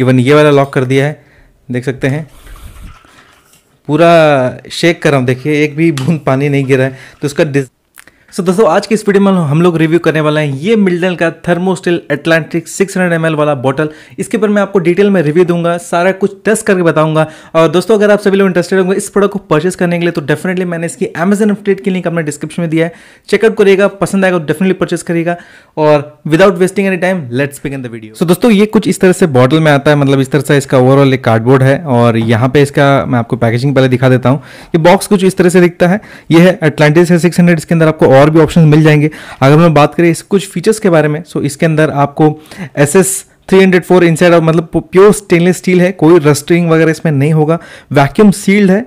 Even ये वाला lock कर दिया है। देख सकते हैं। पूरा शेक कर रहा हूँ। देखिए, एक भी बूंद पानी नहीं गिरा है। तो उसका सो so, दोस्तों आज की इस वीडियो में हम लोग रिव्यू करने वाले हैं ये मिल्टन का थर्मोस्टिल एटलांटिक 600 ml वाला बॉटल इसके ऊपर मैं आपको डिटेल में रिव्यू दूँगा सारा कुछ टेस्ट करके बताऊँगा। और दोस्तों अगर आप सभी लोग इंटरेस्टेड होंगे इस प्रोडक्ट को परचेस करने के लिए तो डेफिनेटली मैंने इसकी अमेजन अपडेट की लिंक अपने डिस्क्रिप्शन में दिया है। चेकआउट करिएगा पसंद आएगा तो डेफिनेटली परचेस करिएगा। और without wasting any time let's begin the video so दोस्तों ये कुछ इस तरह से बॉटल में आता है मतलब इस तरह से इसका ओवरऑल एक कार्डबोर्ड है। और यहाँ पे इसका मैं आपको पैकेजिंग पहले दिखा देता हूँ। ये बॉक्स कुछ इस तरह से दिखता है। ये है एटलांटिस है सिक्स इसके अंदर आपको और भी ऑप्शन मिल जाएँगे। अगर हम बात करें इस कुछ फीचर्स के बारे में सो इसके अंदर आपको एस एस 304 इनसाइड मतलब प्योर स्टेनलेस स्टील है, कोई रस्टिंग वगैरह इसमें नहीं होगा। वैक्यूम सील्ड है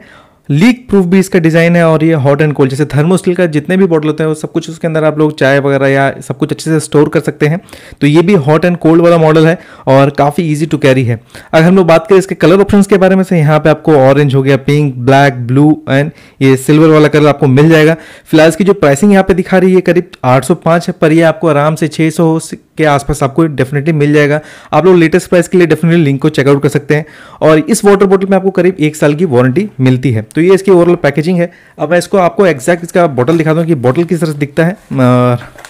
लीक प्रूफ भी इसका डिज़ाइन है और ये हॉट एंड कोल्ड जैसे थर्मोस्टील का जितने भी बॉटल होते हैं, वो सब कुछ उसके अंदर आप लोग चाय वगैरह या सब कुछ अच्छे से स्टोर कर सकते हैं। तो ये भी हॉट एंड कोल्ड वाला मॉडल है और काफ़ी ईजी टू कैरी है। अगर हम लोग बात करें इसके कलर ऑप्शन के बारे में से यहाँ पे आपको ऑरेंज हो गया पिंक ब्लैक ब्लू एंड ये सिल्वर वाला कलर आपको मिल जाएगा। फ़िलहाल इसकी जो प्राइसिंग यहाँ पे दिखा रही है करीब आठ सौ पाँच है, पर ये आपको आराम से छः सौ के आसपास आपको डेफिनेटली मिल जाएगा। आप लोग लेटेस्ट प्राइस के लिए डेफिनेटली लिंक को चेकआउट कर सकते हैं। और इस वाटर बॉटल में आपको करीब एक साल की वारंटी मिलती है। तो ये इसकी ओवरऑल पैकेजिंग है। अब मैं इसको आपको एक्जैक्ट इसका बॉटल दिखा दूँ कि बॉटल किस तरह से दिखता है।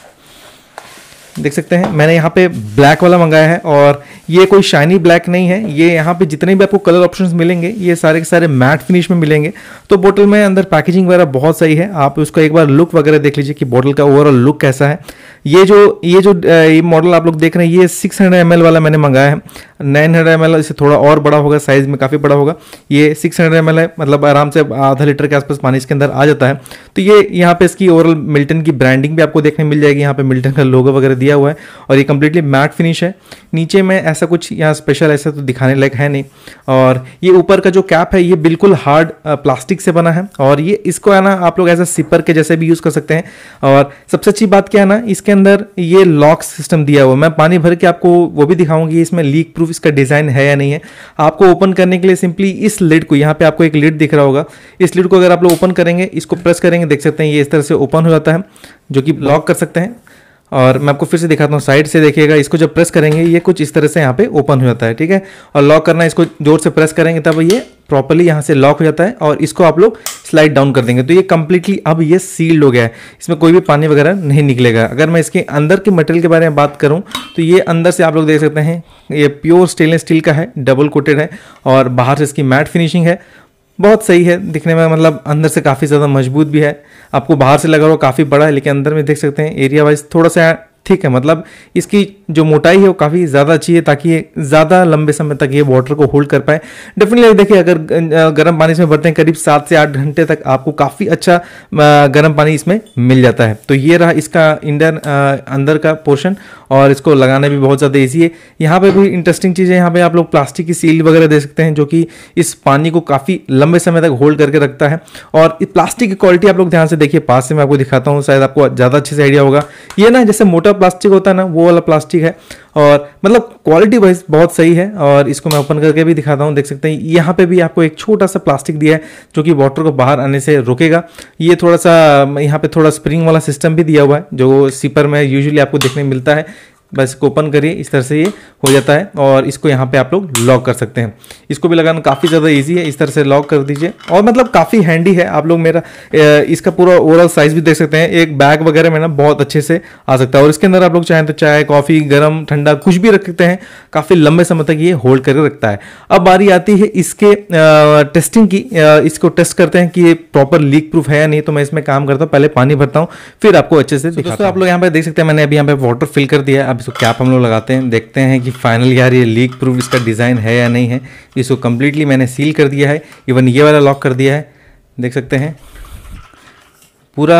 देख सकते हैं, मैंने यहाँ पे ब्लैक वाला मंगाया है। और ये कोई शाइनी ब्लैक नहीं है। ये यहाँ पे जितने भी आपको कलर ऑप्शंस मिलेंगे, ये सारे के सारे मैट फिनिश में मिलेंगे। तो बोतल में अंदर पैकेजिंग वगैरह बहुत सही है। आप उसका एक बार लुक वगैरह देख लीजिए कि बोतल का ओवरऑल लुक कैसा है। ये जो ये जो ये मॉडल आप लोग देख रहे हैं, ये सिक्स हंड्रेड वाला मैंने मंगाया है। नाइन हंड्रेड एम इससे थोड़ा और बड़ा होगा साइज़ में काफ़ी बड़ा होगा। ये सिक्स हंड्रेड एम है मतलब आराम से आधा लीटर के आसपास पानी इसके अंदर आ जाता है। तो ये, यहाँ पे इसकी ओवरऑल मिल्टन की ब्रांडिंग भी आपको देखने मिल जाएगी। यहाँ पे मिल्टन का लोगो वगैरह दिया हुआ है और ये कंप्लीटली मैट फिनिश है। नीचे में ऐसा कुछ यहाँ स्पेशल ऐसा तो दिखाने लायक है नहीं। और ये ऊपर का जो कैप है, ये बिल्कुल हार्ड प्लास्टिक से बना है। और ये इसको है ना, आप लोग एज सिपर के जैसे भी यूज़ कर सकते हैं। और सबसे अच्छी बात क्या है ना, इसके अंदर ये लॉक सिस्टम दिया हुआ मैं पानी भर के आपको वो भी दिखाऊँगी इसमें लीक प्रूफ इसका डिज़ाइन है या नहीं है। आपको ओपन करने के लिए सिंपली इस लिड को, यहाँ पे आपको एक लिड दिख रहा होगा। इस लिड को अगर आप लोग ओपन करेंगे, इसको प्रेस करेंगे, देख सकते हैं ये इस तरह से ओपन हो जाता है, जो कि लॉक कर सकते हैं। और मैं आपको फिर से दिखाता हूँ साइड से देखिएगा, इसको जब प्रेस करेंगे, ये कुछ इस तरह से यहाँ पे ओपन हो जाता है, ठीक है? और लॉक करना, इसको ज़ोर से प्रेस करेंगे, तब ये प्रॉपरली यहाँ से लॉक हो जाता है और इसको आप लोग स्लाइड डाउन कर देंगे। तो ये कम्प्लीटली अब ये सील्ड हो गया है। इसमें कोई भी पानी वगैरह नहीं निकलेगा। अगर मैं इसके अंदर के मटेरियल के बारे में बात करूँ तो ये अंदर से आप लोग देख सकते हैं, ये प्योर स्टेनलेस स्टील का है डबल कोटेड है और बाहर से इसकी मैट फिनिशिंग है बहुत सही है दिखने में मतलब अंदर से काफ़ी ज़्यादा मज़बूत भी है। आपको बाहर से लगा हुआ काफ़ी बड़ा है, लेकिन अंदर में देख सकते हैं एरिया वाइज थोड़ा सा ठीक है मतलब इसकी जो मोटाई है वो काफ़ी ज़्यादा अच्छी है ताकि ये ज़्यादा लंबे समय तक ये वाटर को होल्ड कर पाए। डेफिनेटली देखिए, अगर गर्म पानी इसमें भरते हैं, करीब सात से आठ घंटे तक आपको काफ़ी अच्छा गर्म पानी इसमें मिल जाता है। तो ये रहा इसका इंडियन अंदर का पोर्शन और इसको लगाना भी बहुत ज़्यादा ईजी है। यहाँ पर भी इंटरेस्टिंग चीज़ है, यहाँ पर आप लोग प्लास्टिक की सील वगैरह दे सकते हैं, जो कि इस पानी को काफ़ी लंबे समय तक होल्ड करके रखता है। और प्लास्टिक की क्वालिटी आप लोग ध्यान से देखिए, पास से मैं आपको दिखाता हूँ, शायद आपको ज़्यादा अच्छे से आइडिया होगा। ये ना, जैसे मोटा प्लास्टिक होता है ना, वो वाला प्लास्टिक है। और मतलब क्वालिटी वाइज बहुत सही है और इसको मैं ओपन करके भी दिखाता हूँ, देख सकते हैं। यहाँ पे भी आपको एक छोटा सा प्लास्टिक दिया है, जो कि वाटर को बाहर आने से रोकेगा। ये थोड़ा सा, यहाँ पे थोड़ा स्प्रिंग वाला सिस्टम भी दिया हुआ है, जो सीपर में यूजुअली आपको देखने मिलता है। बस इसको ओपन करिए इस तरह से ये हो जाता है और इसको यहाँ पे आप लोग लॉक कर सकते हैं। इसको भी लगाना काफ़ी ज़्यादा इजी है इस तरह से लॉक कर दीजिए। और मतलब काफ़ी हैंडी है आप लोग मेरा इसका पूरा ओवरऑल साइज़ भी देख सकते हैं। एक बैग वगैरह में ना बहुत अच्छे से आ सकता है। और इसके अंदर आप लोग चाहें तो चाय कॉफ़ी गर्म ठंडा कुछ भी रख सकते हैं। काफ़ी लंबे समय तक ये होल्ड करके रखता है। अब बारी आती है इसके टेस्टिंग की। इसको टेस्ट करते हैं कि ये प्रॉपर लीक प्रूफ है या नहीं। तो मैं इसमें काम करता हूँ पहले पानी भरता हूँ फिर आपको अच्छे से दोस्तों आप लोग यहाँ पे देख सकते हैं मैंने अभी यहाँ पे वाटर फिल कर दिया है। इसको कैप हम लोग लगाते हैं? देखते हैं कि फाइनल यार ये लीक प्रूफ इसका डिज़ाइन है या नहीं है। इसको कम्प्लीटली मैंने सील कर दिया है। इवन ये वाला लॉक कर दिया है। देख सकते हैं। पूरा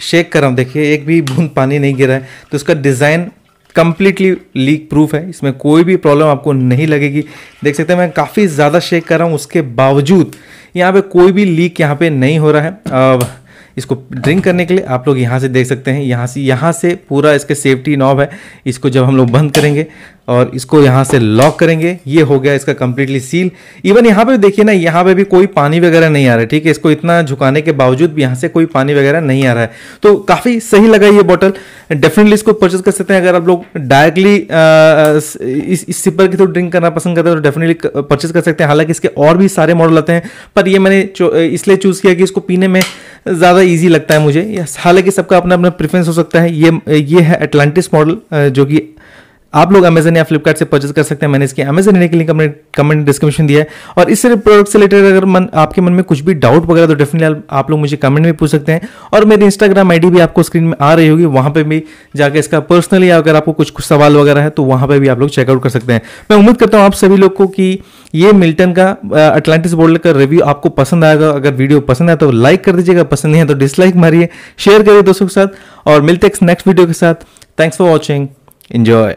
शेक कर रहा हूँ। देखिए, एक भी बूंद पानी नहीं गिरा है। तो उसका डिज़ाइन कम्प्लीटली लीक प्रूफ है। इसमें कोई भी प्रॉब्लम आपको नहीं लगेगी। देख सकते हैं, मैं काफ़ी ज़्यादा शेक कर रहा हूँ। उसके बावजूद यहाँ पे कोई भी लीक यहाँ पे नहीं हो रहा है। इसको ड्रिंक करने के लिए आप लोग यहाँ से देख सकते हैं यहाँ से यहाँ से पूरा इसके सेफ्टी नॉब है। इसको जब हम लोग बंद करेंगे और इसको यहाँ से लॉक करेंगे ये हो गया इसका कम्प्लीटली सील इवन यहाँ पे देखिए ना यहाँ पे भी कोई पानी वगैरह नहीं आ रहा है ठीक है? इसको इतना झुकाने के बावजूद भी यहाँ से कोई पानी वगैरह नहीं आ रहा है। तो काफ़ी सही लगा ये बॉटल डेफिनेटली इसको परचेज कर सकते हैं अगर आप लोग डायरेक्टली इस, इस सिपर की तो ड्रिंक करना पसंद करते हैं तो डेफिनेटली परचेज कर सकते हैं। हालाँकि इसके और भी सारे मॉडल आते हैं पर ये मैंने इसलिए चूज़ किया कि इसको पीने में ज़्यादा ईजी लगता है मुझे। हालाँकि सबका अपना अपना प्रेफरेंस हो सकता है। ये ये है एटलांटिस मॉडल जो कि आप लोग अमेजन या फ्लिपकार्ट से परचेज कर सकते हैं। मैंने इसके अमेजन इंडिया के अपने कमेंट डिस्क्रिप्शन दिया है। और इस प्रोडक्ट से रिलेटेड अगर मन, आपके मन में कुछ भी डाउट वगैरह तो डेफिनेटली आप लोग मुझे कमेंट में पूछ सकते हैं। और मेरी इंस्टाग्राम आईडी भी आपको स्क्रीन में आ रही होगी। वहाँ पर भी जाकर इसका पर्सनली अगर आपको कुछ कुछ सवाल वगैरह है तो वहाँ पर भी आप लोग चेकआउट कर सकते हैं। मैं उम्मीद करता हूँ आप सभी लोग को कि ये मिल्टन का अटलांटिस बोर्ड का रिव्यू आपको पसंद आएगा। अगर वीडियो पसंद आए तो लाइक कर दीजिएगा। पसंद नहीं है तो डिसलाइक मारिए। शेयर करिए दोस्तों के साथ। और मिलते नेक्स्ट वीडियो के साथ। Thanks for watching enjoy.